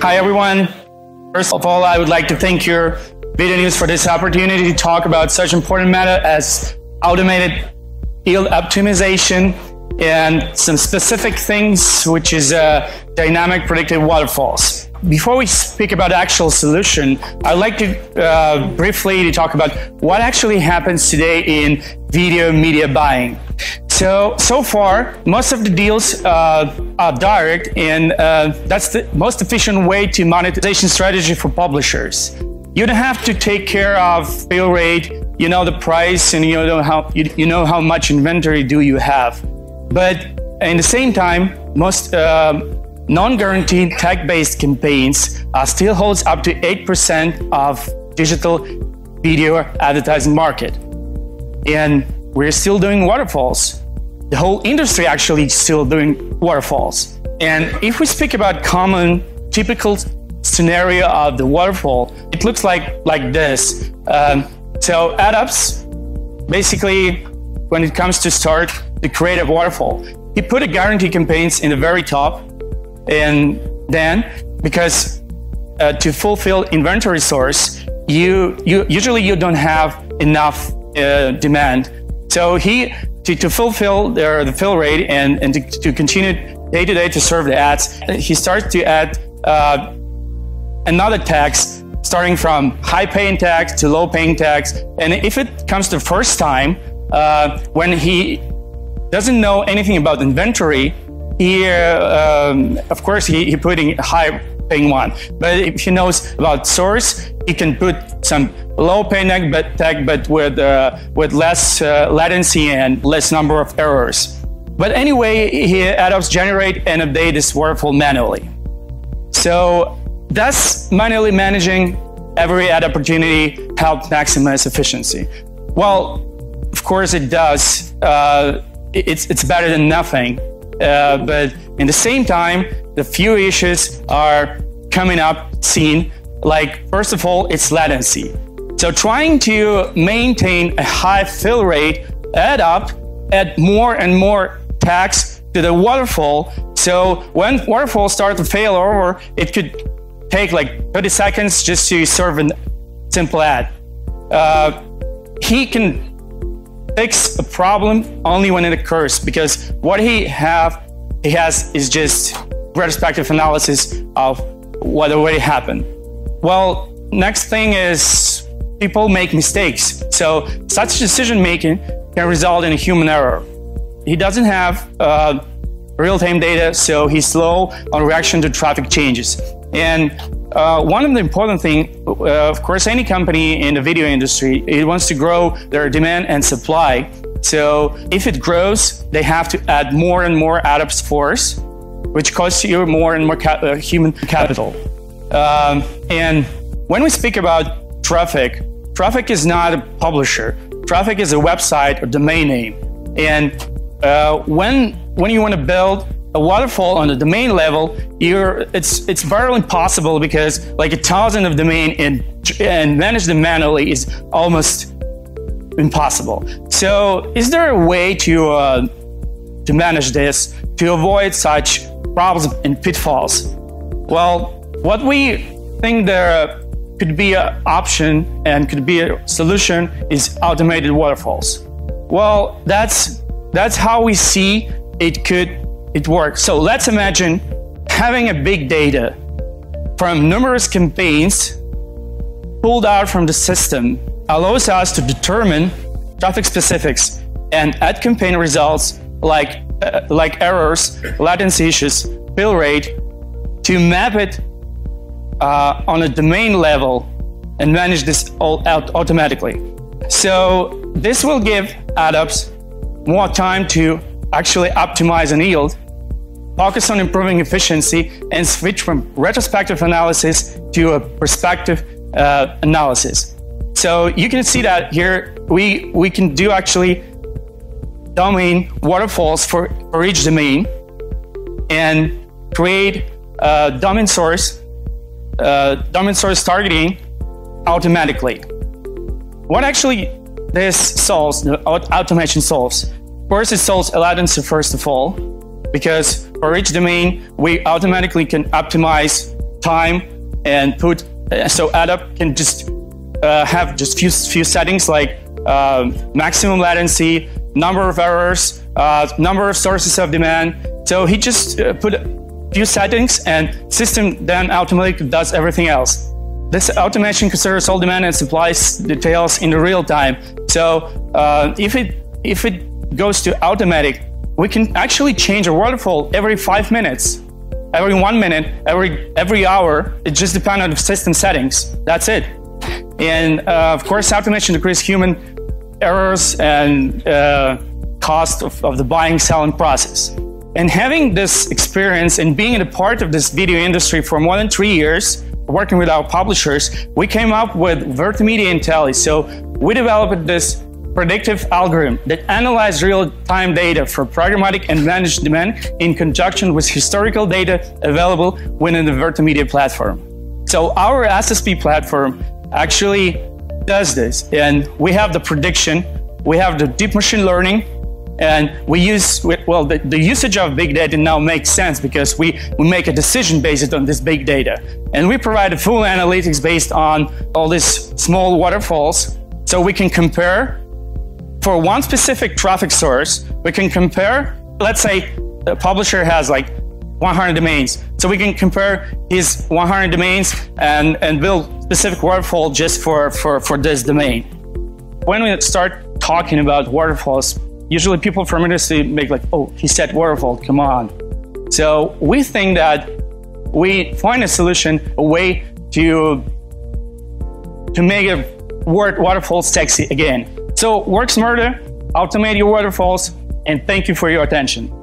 Hi, everyone. First of all, I would like to thank your VideoNuze for this opportunity to talk about such important matter as automated yield optimization and some specific things, which is uh, dynamic predictive waterfalls. Before we speak about actual solution, I'd like to uh, briefly to talk about what actually happens today in video media buying. So, so far, most of the deals uh, are direct, and uh, that's the most efficient way to monetization strategy for publishers. You don't have to take care of fill rate, you know the price, and you know how you, you know how much inventory do you have. But in the same time, most uh, non-guaranteed tag-based campaigns uh, still holds up to 8% of digital video advertising market. And we're still doing waterfalls. The whole industry actually is still doing waterfalls. And if we speak about common typical scenario of the waterfall, it looks like like this. Um, so AdOps, basically, when it comes to start the creative waterfall, he put a guarantee campaigns in the very top, and then because uh, to fulfill inventory source, you you usually you don't have enough uh, demand. So he to, to fulfill their, the fill rate and, and to, to continue day to day to serve the ads, he starts to add uh, another tags starting from high paying tags to low paying tags. And if it comes the first time, uh, when he doesn't know anything about inventory, he, uh, um, of course, he, he putting a high paying one. But if he knows about source, he can put some low paying tag, but, with, uh, with less uh, latency and less number of errors. But anyway, he AdOps generate and update this waterfall manually. So thus manually managing every ad opportunity help maximize efficiency. Well, of course it does. Uh, it's, it's better than nothing. Uh, but in the same time, the few issues are coming up seen. Like, first of all, it's latency. So trying to maintain a high fill rate add up, add more and more tags to the waterfall. So when waterfall start to fail over, it could take like 30 seconds just to serve a simple ad. Uh, he can fix a problem only when it occurs because what he have he has is just retrospective analysis of what already happened. Well, next thing is people make mistakes. So such decision making can result in a human error. He doesn't have uh, real-time data, so he's slow on reaction to traffic changes. And uh, one of the important things, uh, of course, any company in the video industry, it wants to grow their demand and supply. So if it grows, they have to add more and more AdOps force, which costs you more and more ca uh, human capital. Um, and when we speak about traffic, traffic is not a publisher. Traffic is a website or domain name. And uh, when when you want to build a waterfall on the domain level, you're it's it's barely impossible because like a thousand of domain and and manage them manually is almost impossible. So, is there a way to uh, to manage this to avoid such problems and pitfalls? Well, what we think there could be an option and could be a solution is automated waterfalls. Well, that's that's how we see it could it works. So let's imagine having a big data from numerous campaigns pulled out from the system allows us to determine traffic specifics and ad campaign results like, uh, like errors, latency issues, fill rate, to map it uh, on a domain level and manage this all out automatically. So this will give AdOps more time to actually optimize an yield, focus on improving efficiency, and switch from retrospective analysis to a prospective uh, analysis. So you can see that here we, we can do actually domain waterfalls for, for each domain and create a domain source, uh, domain source targeting automatically. What actually this solves, the automation solves, First, it solves latency first of all, because for each domain, we automatically can optimize time and put uh, so AdOps can just uh, have just few few settings like uh, maximum latency, number of errors, uh, number of sources of demand. So he just uh, put few settings and system then automatically does everything else. This automation considers all demand and supply details in the real time. So uh, if it if it goes to automatic, we can actually change a waterfall every five minutes, every one minute, every every hour. It just depends on the system settings. That's it. And uh, of course, automation decreases human errors and uh, cost of, of the buying selling process. And having this experience and being a part of this video industry for more than three years, working with our publishers, we came up with Vertamedia Intelli. So we developed this predictive algorithm that analyzes real-time data for programmatic and managed demand in conjunction with historical data available within the Vertamedia platform. So our SSP platform actually does this, and we have the prediction, we have the deep machine learning, and we use, well, the, the, usage of big data now makes sense because we, we make a decision based on this big data. And we provide a full analytics based on all these small waterfalls. So we can compare for one specific traffic source, we can compare, let's say the publisher has like 100 domains. So we can compare his 100 domains and, and build specific waterfall just for, for, for this domain. When we start talking about waterfalls, usually people from industry make like, oh, he said waterfall, come on. So we think that we find a solution, a way to, to make a word waterfall sexy again. So work smarter, automate your waterfalls, and thank you for your attention.